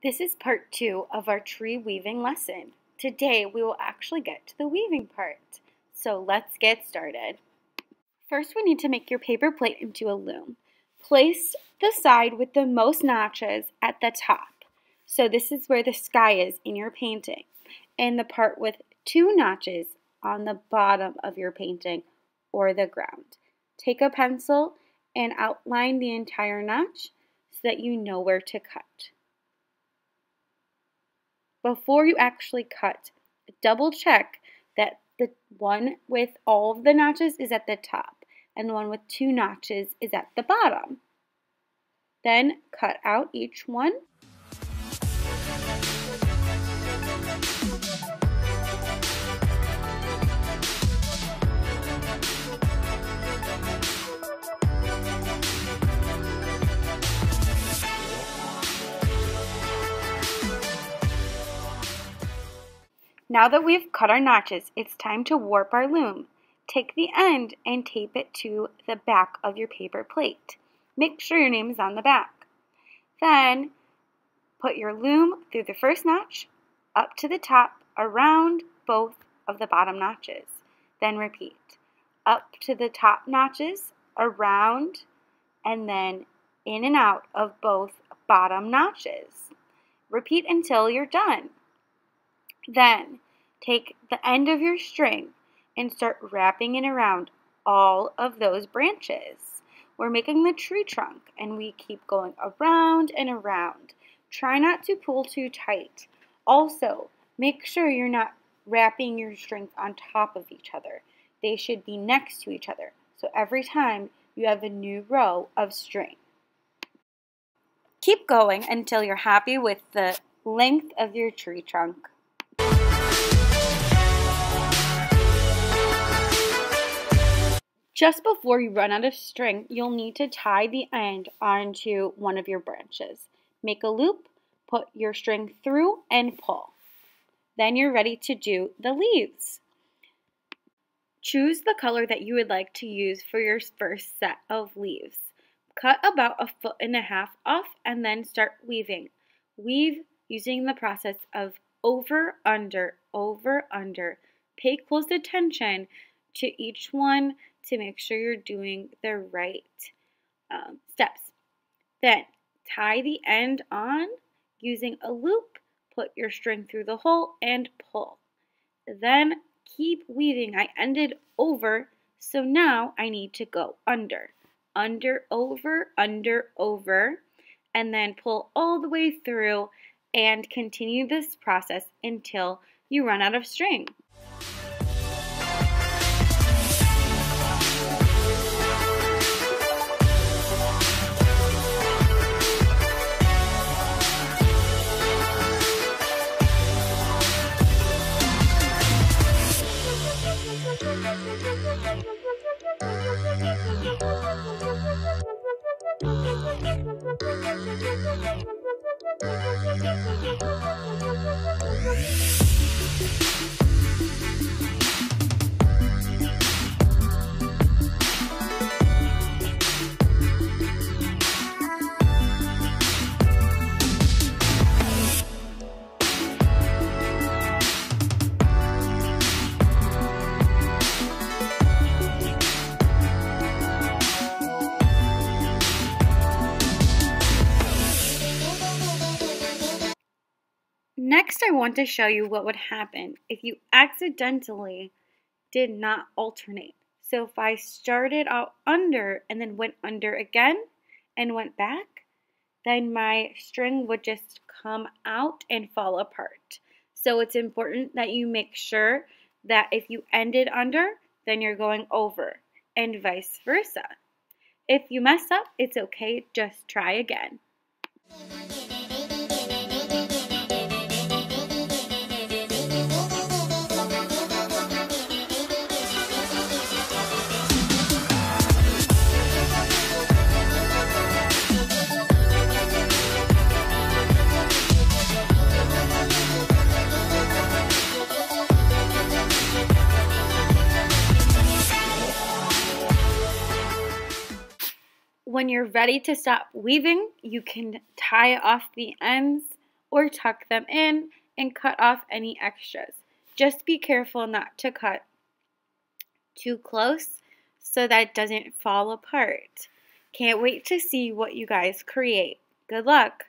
This is part two of our tree weaving lesson. Today we will actually get to the weaving part. So let's get started. First we need to make your paper plate into a loom. Place the side with the most notches at the top. So this is where the sky is in your painting. And the part with two notches on the bottom of your painting or the ground. Take a pencil and outline the entire notch so that you know where to cut. Before you actually cut, double check that the one with all of the notches is at the top and the one with two notches is at the bottom. Then cut out each one Now that we've cut our notches, it's time to warp our loom. Take the end and tape it to the back of your paper plate. Make sure your name is on the back. Then put your loom through the first notch, up to the top, around both of the bottom notches. Then repeat. Up to the top notches, around, and then in and out of both bottom notches. Repeat until you're done. Then take the end of your string and start wrapping it around all of those branches. We're making the tree trunk and we keep going around and around. Try not to pull too tight. Also, make sure you're not wrapping your strings on top of each other. They should be next to each other. So every time you have a new row of string. Keep going until you're happy with the length of your tree trunk. Just before you run out of string, you'll need to tie the end onto one of your branches. Make a loop, put your string through, and pull. Then you're ready to do the leaves. Choose the color that you would like to use for your first set of leaves. Cut about a foot and a half off and then start weaving. Weave using the process of over, under, over, under. Pay close attention to each one to make sure you're doing the right um, steps. Then tie the end on using a loop, put your string through the hole and pull. Then keep weaving. I ended over, so now I need to go under. Under, over, under, over, and then pull all the way through and continue this process until you run out of string. Thank you. Next, I want to show you what would happen if you accidentally did not alternate. So if I started out under and then went under again and went back, then my string would just come out and fall apart. So it's important that you make sure that if you ended under, then you're going over and vice versa. If you mess up, it's okay, just try again. When you're ready to stop weaving, you can tie off the ends or tuck them in and cut off any extras. Just be careful not to cut too close so that it doesn't fall apart. Can't wait to see what you guys create. Good luck!